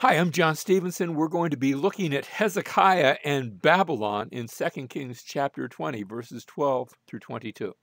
Hi, I'm John Stevenson. We're going to be looking at Hezekiah and Babylon in 2 Kings chapter 20, verses 12 through 22.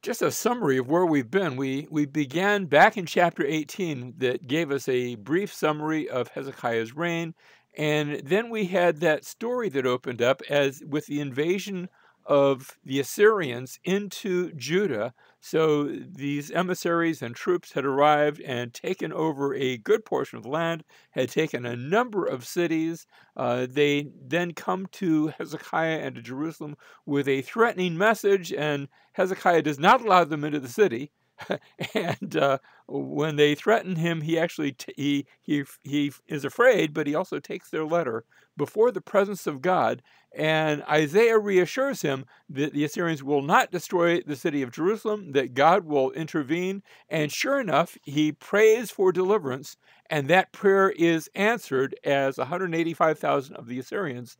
Just a summary of where we've been. We, we began back in chapter 18 that gave us a brief summary of Hezekiah's reign. And then we had that story that opened up as with the invasion of the Assyrians into Judah. So these emissaries and troops had arrived and taken over a good portion of land, had taken a number of cities. Uh, they then come to Hezekiah and to Jerusalem with a threatening message, and Hezekiah does not allow them into the city. and uh, when they threaten him, he actually he he he is afraid, but he also takes their letter before the presence of God. And Isaiah reassures him that the Assyrians will not destroy the city of Jerusalem, that God will intervene. And sure enough, he prays for deliverance, and that prayer is answered as 185,000 of the Assyrians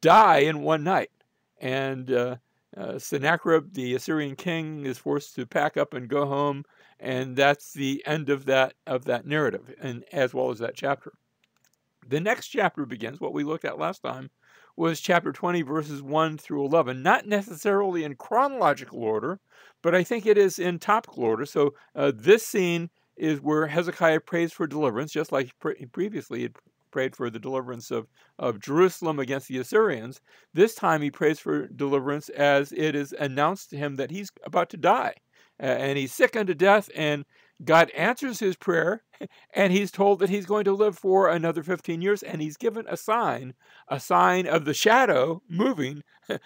die in one night. And uh, uh, Sennacherib, the Assyrian king, is forced to pack up and go home, and that's the end of that of that narrative, and as well as that chapter. The next chapter begins what we looked at last time was chapter 20 verses 1 through 11, not necessarily in chronological order, but I think it is in topical order. So uh, this scene is where Hezekiah prays for deliverance, just like pre- previously prayed for the deliverance of, of Jerusalem against the Assyrians. This time he prays for deliverance as it is announced to him that he's about to die. Uh, and he's sick unto death, and God answers his prayer, and he's told that he's going to live for another 15 years, and he's given a sign, a sign of the shadow moving, and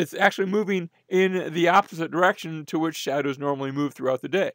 it's actually moving in the opposite direction to which shadows normally move throughout the day.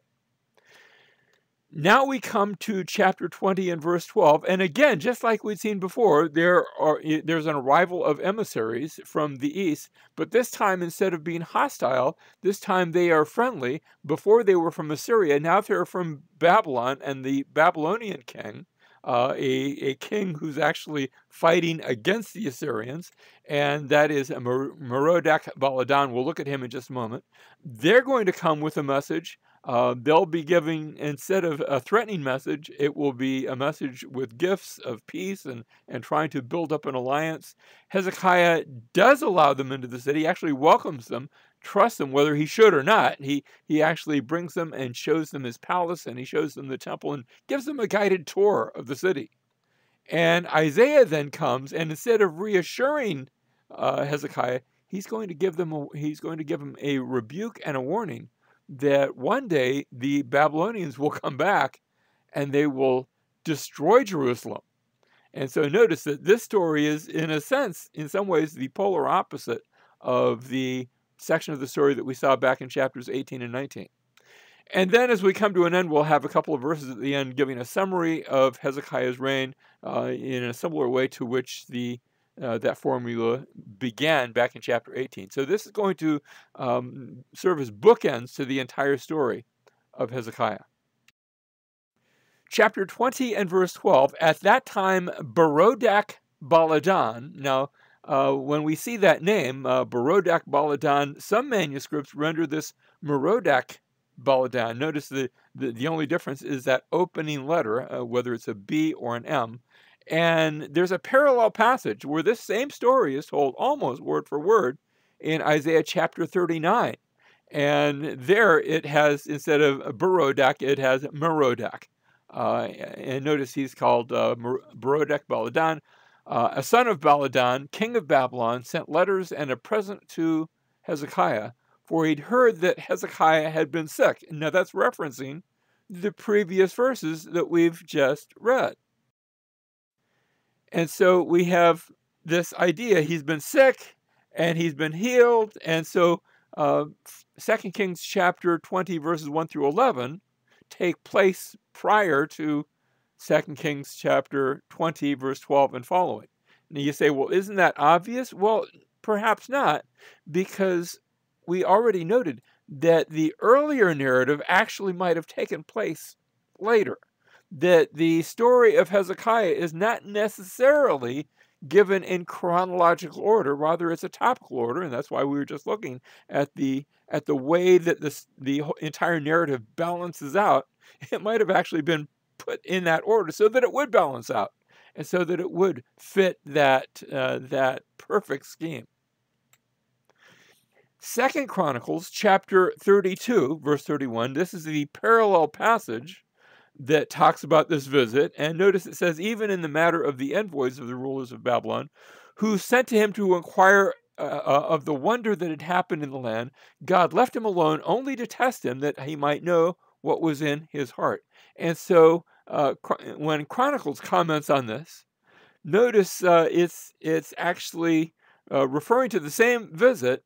Now we come to chapter 20 and verse 12. And again, just like we'd seen before, there are there's an arrival of emissaries from the east, but this time instead of being hostile, this time they are friendly. Before they were from Assyria, now they're from Babylon and the Babylonian king. Uh, a, a king who's actually fighting against the Assyrians, and that is Merodach Baladan. We'll look at him in just a moment. They're going to come with a message uh, they'll be giving, instead of a threatening message, it will be a message with gifts of peace and, and trying to build up an alliance. Hezekiah does allow them into the city, actually welcomes them, trusts them whether he should or not. He, he actually brings them and shows them his palace and he shows them the temple and gives them a guided tour of the city. And Isaiah then comes and instead of reassuring uh, Hezekiah, he's going to give them a, he's going to give him a rebuke and a warning that one day the Babylonians will come back and they will destroy Jerusalem. And so notice that this story is, in a sense, in some ways, the polar opposite of the section of the story that we saw back in chapters 18 and 19. And then as we come to an end, we'll have a couple of verses at the end giving a summary of Hezekiah's reign uh, in a similar way to which the uh, that formula began back in chapter 18. So this is going to um, serve as bookends to the entire story of Hezekiah. Chapter 20 and verse 12, at that time Berodach Baladan, now uh, when we see that name, uh, Berodach Baladan, some manuscripts render this Merodach Baladan. Notice the, the, the, only difference is that opening letter, uh, whether it's a B or an M. And there's a parallel passage where this same story is told almost word for word in Isaiah chapter 39. And there it has, instead of Berodach, it has Merodach. Uh, and notice he's called uh, Baladan. Uh, a son of Baladan, king of Babylon, sent letters and a present to Hezekiah, for he'd heard that Hezekiah had been sick. Now that's referencing the previous verses that we've just read. And so we have this idea he's been sick and he's been healed. And so uh, 2 Kings chapter 20, verses 1 through 11 take place prior to 2 Kings chapter 20, verse 12 and following. And you say, well, isn't that obvious? Well, perhaps not, because we already noted that the earlier narrative actually might have taken place later that the story of Hezekiah is not necessarily given in chronological order rather it's a topical order and that's why we were just looking at the at the way that this the entire narrative balances out it might have actually been put in that order so that it would balance out and so that it would fit that, uh, that perfect scheme. Second Chronicles chapter 32, verse 31, this is the parallel passage that talks about this visit. And notice it says, even in the matter of the envoys of the rulers of Babylon, who sent to him to inquire uh, uh, of the wonder that had happened in the land, God left him alone only to test him that he might know what was in his heart. And so uh, when Chronicles comments on this, notice uh, it's, it's actually uh, referring to the same visit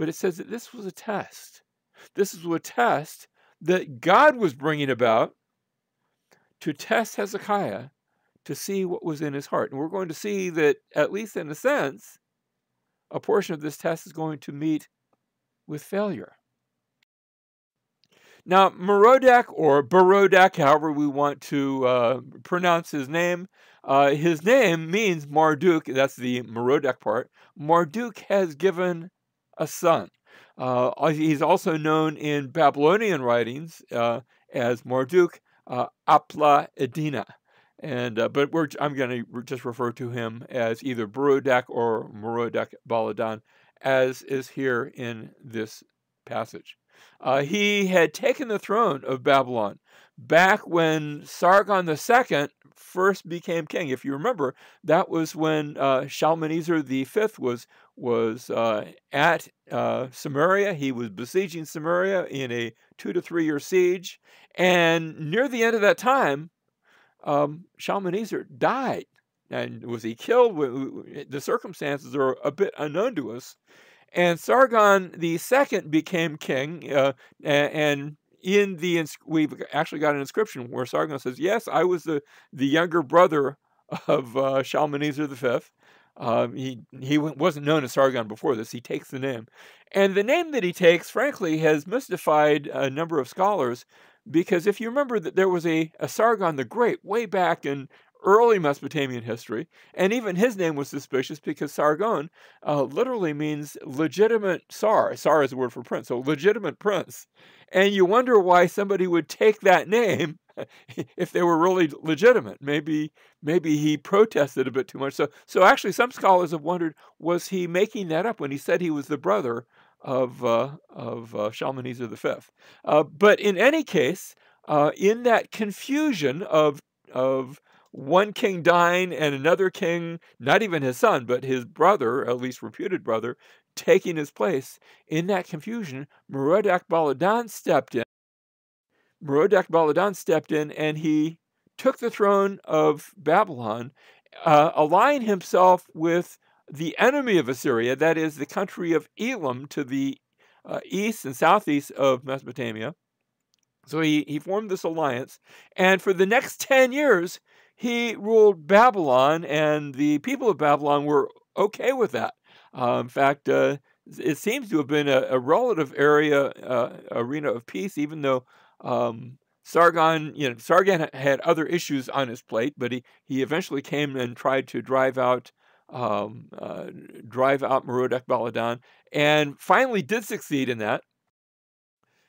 but it says that this was a test. This was a test that God was bringing about to test Hezekiah to see what was in his heart. And we're going to see that, at least in a sense, a portion of this test is going to meet with failure. Now, Merodach or Berodach, however we want to uh, pronounce his name, uh, his name means Marduk. That's the Merodach part. Marduk has given a son. Uh, he's also known in Babylonian writings uh, as Marduk uh, Apla Iddina. And, uh, but I'm going to just refer to him as either Berodach or Merodach Baladan, as is here in this passage. Uh, he had taken the throne of Babylon back when Sargon II first became king. If you remember, that was when uh, Shalmaneser V was was uh, at uh, Samaria. He was besieging Samaria in a two to three year siege, and near the end of that time, um, Shalmaneser died. And was he killed? The circumstances are a bit unknown to us. And Sargon II became king, uh, and in the we've actually got an inscription where Sargon says, "Yes, I was the the younger brother of uh, Shalmaneser V." Um, he he wasn't known as Sargon before this. He takes the name, and the name that he takes, frankly, has mystified a number of scholars because if you remember that there was a, a Sargon the Great way back in early Mesopotamian history, and even his name was suspicious because Sargon uh, literally means legitimate Sar. Sar is a word for prince, so legitimate prince. And you wonder why somebody would take that name if they were really legitimate. Maybe maybe he protested a bit too much. So so actually, some scholars have wondered was he making that up when he said he was the brother of uh, of uh, Shalmaneser V. Uh, but in any case, uh, in that confusion of of one king dying and another king, not even his son, but his brother, at least reputed brother, taking his place. In that confusion, Merodach Baladan stepped in. Merodach Baladan stepped in and he took the throne of Babylon, uh, himself with the enemy of Assyria, that is, the country of Elam to the uh, east and southeast of Mesopotamia. So he, he formed this alliance. And for the next 10 years, he ruled Babylon, and the people of Babylon were okay with that. Uh, in fact, uh, it seems to have been a, a relative area uh, arena of peace, even though um, Sargon, you know, Sargon had other issues on his plate, but he, he eventually came and tried to drive out um, uh, drive out Merodach Baladan, and finally did succeed in that.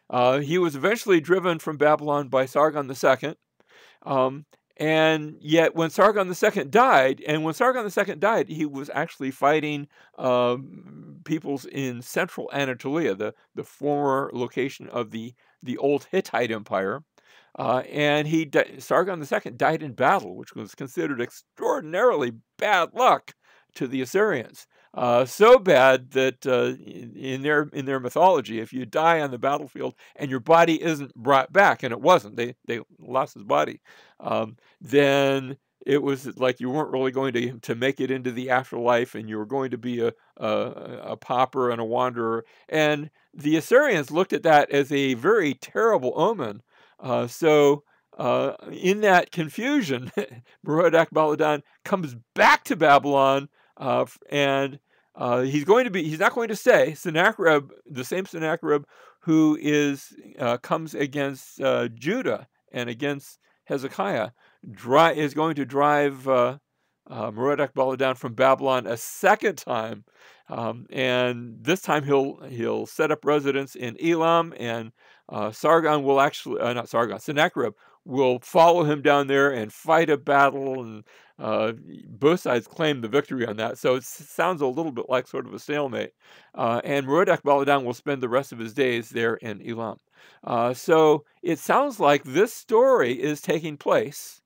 Uh, he was eventually driven from Babylon by Sargon II, um, and yet, when Sargon II died, and when Sargon II died, he was actually fighting um, peoples in central Anatolia, the, the former location of the, the old Hittite Empire. Uh, and he Sargon II died in battle, which was considered extraordinarily bad luck to the Assyrians. Uh, so bad that uh, in their in their mythology, if you die on the battlefield and your body isn't brought back, and it wasn't, they they lost his body, um, then it was like you weren't really going to to make it into the afterlife, and you were going to be a a, a pauper and a wanderer. And the Assyrians looked at that as a very terrible omen. Uh, so. Uh, in that confusion, Merodach Baladan comes back to Babylon uh, and uh, he's going to be, he's not going to stay. Sennacherib, the same Sennacherib who is, uh, comes against uh, Judah and against Hezekiah, dri- is going to drive uh, uh, Merodach Baladan from Babylon a second time. Um, and this time he'll, he'll set up residence in Elam and uh, Sargon will actually, not Sargon, Sennacherib will follow him down there and fight a battle, and uh, both sides claim the victory on that. So it sounds a little bit like sort of a stalemate. Uh, and Merodach Baladan will spend the rest of his days there in Elam. Uh, so it sounds like this story is taking place,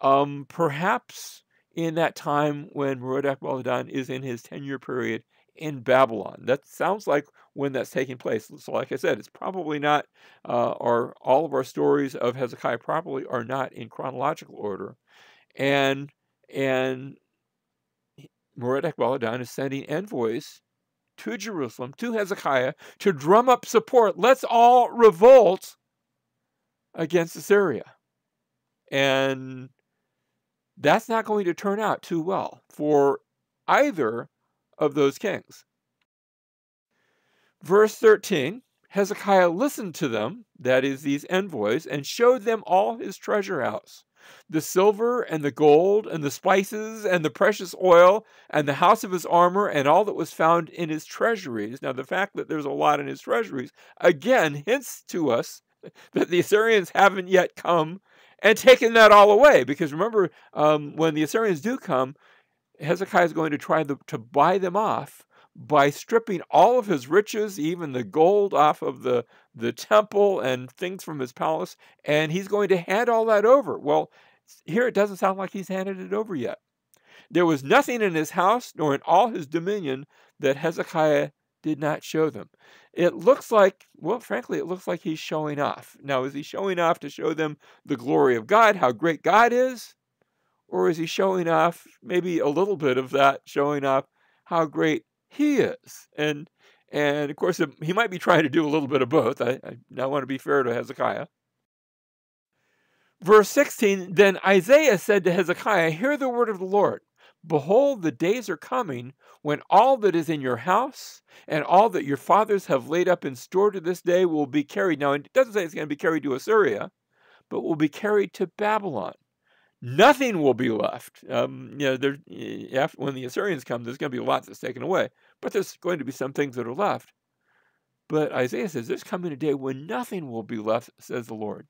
um, perhaps in that time when Merodach Baladan is in his 10 year period in Babylon. That sounds like when that's taking place. So, like I said, it's probably not, uh, or all of our stories of Hezekiah probably are not in chronological order. And, and Merodach Baladan is sending envoys to Jerusalem, to Hezekiah, to drum up support. Let's all revolt against Assyria. And that's not going to turn out too well for either of those kings. Verse 13 Hezekiah listened to them, that is, these envoys, and showed them all his treasure house the silver and the gold and the spices and the precious oil and the house of his armor and all that was found in his treasuries. Now, the fact that there's a lot in his treasuries again hints to us that the Assyrians haven't yet come and taken that all away. Because remember, um, when the Assyrians do come, Hezekiah is going to try the, to buy them off by stripping all of his riches, even the gold off of the, the temple and things from his palace, and he's going to hand all that over. Well, here it doesn't sound like he's handed it over yet. There was nothing in his house nor in all his dominion that Hezekiah did not show them. It looks like, well, frankly, it looks like he's showing off. Now, is he showing off to show them the glory of God, how great God is? Or is he showing off maybe a little bit of that, showing off how great he is. And and of course, he might be trying to do a little bit of both. I, I, want to be fair to Hezekiah. Verse 16 Then Isaiah said to Hezekiah, Hear the word of the Lord. Behold, the days are coming when all that is in your house and all that your fathers have laid up in store to this day will be carried. Now, it doesn't say it's going to be carried to Assyria, but will be carried to Babylon nothing will be left. Um, you know, there, after, when the Assyrians come, there's going to be lots that's taken away, but there's going to be some things that are left. But Isaiah says, There's coming a day when nothing will be left, says the Lord.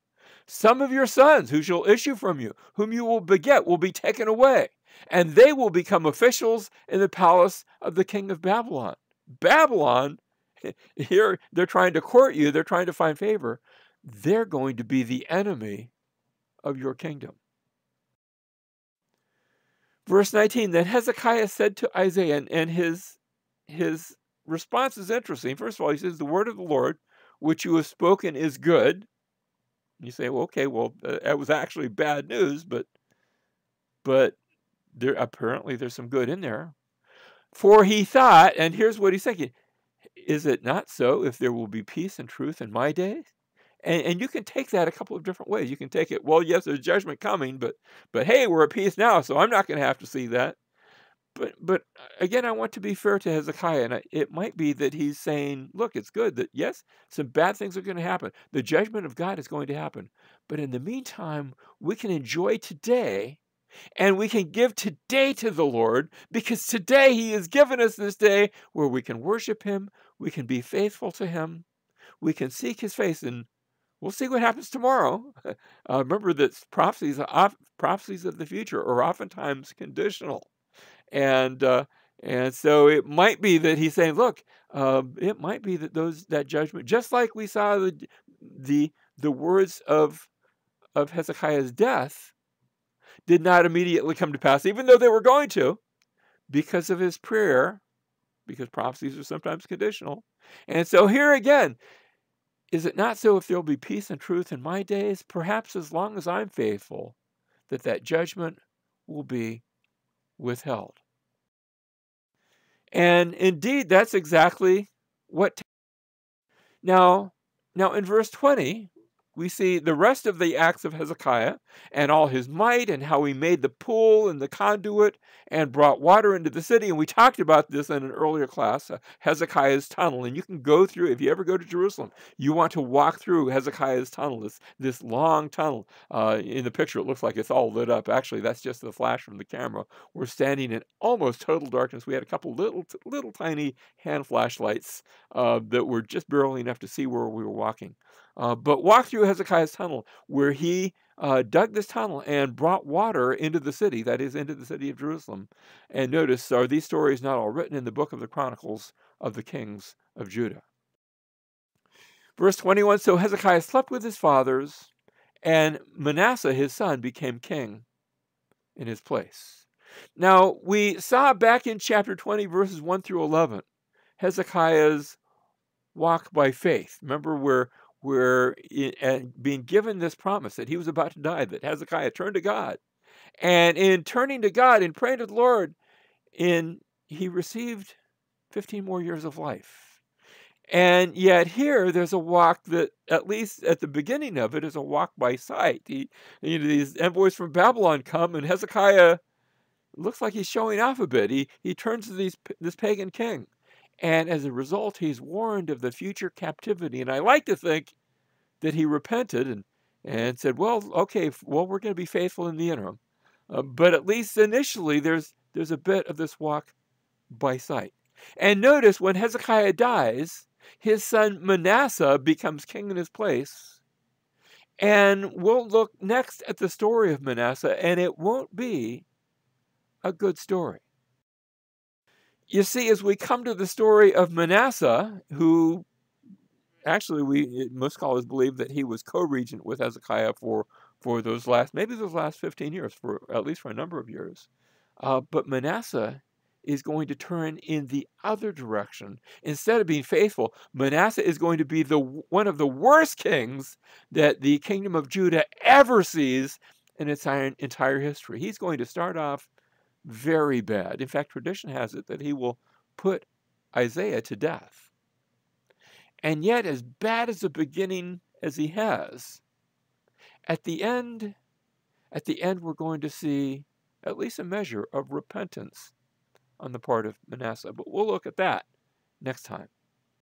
Some of your sons who shall issue from you, whom you will beget, will be taken away, and they will become officials in the palace of the king of Babylon. Babylon, here they're trying to court you, they're trying to find favor. They're going to be the enemy of your kingdom. Verse 19, then Hezekiah said to Isaiah, and, and his, his response is interesting. First of all, he says, The word of the Lord, which you have spoken, is good. And you say, well, okay, well, uh, that was actually bad news, but but there apparently there's some good in there. For he thought, and here's what he's thinking: Is it not so if there will be peace and truth in my days? And, and you can take that a couple of different ways. You can take it, well, yes, there's judgment coming, but but hey, we're at peace now, so I'm not going to have to see that. But but uh, again, I want to be fair to Hezekiah, and it might be that he's saying, look, it's good that yes, some bad things are going to happen. The judgment of God is going to happen, but in the meantime, we can enjoy today. And we can give today to the Lord because today He has given us this day where we can worship Him, we can be faithful to Him, we can seek His face. And we'll see what happens tomorrow. Uh, remember that prophecies, prophecies of the future are oftentimes conditional, and uh, and so it might be that he's saying, look, uh, it might be that those that judgment, just like we saw the the the words of of Hezekiah's death, did not immediately come to pass, even though they were going to, because of his prayer, because prophecies are sometimes conditional. And so here again, is it not so if there will be peace and truth in my days? Perhaps as long as I'm faithful, that that judgment will be withheld. And indeed, that's exactly what. Now, now in verse 20, we see the rest of the acts of Hezekiah and all his might and how he made the pool and the conduit and brought water into the city. And we talked about this in an earlier class, uh, Hezekiah's tunnel. And you can go through, if you ever go to Jerusalem, you want to walk through Hezekiah's tunnel, this, this long tunnel. Uh, in the picture, it looks like it's all lit up. Actually, that's just the flash from the camera. We're standing in almost total darkness. We had a couple little, little tiny hand flashlights uh, that were just barely enough to see where we were walking. Uh, but walk through Hezekiah's tunnel, where he uh, dug this tunnel and brought water into the city, that is, into the city of Jerusalem. And notice, are these stories not all written in the book of the Chronicles of the kings of Judah? Verse 21 So Hezekiah slept with his fathers, and Manasseh his son became king in his place. Now, we saw back in chapter 20, verses 1 through 11, Hezekiah's walk by faith. Remember, where we're being given this promise that he was about to die, that Hezekiah turned to God. And in turning to God and praying to the Lord, in he received 15 more years of life. And yet here there's a walk that, at least at the beginning of it, is a walk by sight. He, you know, these envoys from Babylon come, and Hezekiah looks like he's showing off a bit. He he turns to these this pagan king, and as a result, he's warned of the future captivity. And I like to think that he repented and, and said, well, okay, well, we're going to be faithful in the interim. Uh, but at least initially, there's, there's a bit of this walk by sight. And notice when Hezekiah dies, his son Manasseh becomes king in his place. And we'll look next at the story of Manasseh, and it won't be a good story. You see, as we come to the story of Manasseh, who actually we most scholars believe that he was co-regent with Hezekiah for for those last maybe those last 15 years, for at least for a number of years. Uh, but Manasseh is going to turn in the other direction. Instead of being faithful, Manasseh is going to be the one of the worst kings that the kingdom of Judah ever sees in its entire history. He's going to start off very bad. In fact, tradition has it that he will put Isaiah to death. And yet, as bad as a beginning as he has, at the end, at the end, we're going to see at least a measure of repentance on the part of Manasseh. But we'll look at that next time.